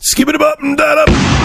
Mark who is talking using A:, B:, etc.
A: Skip it up and that up.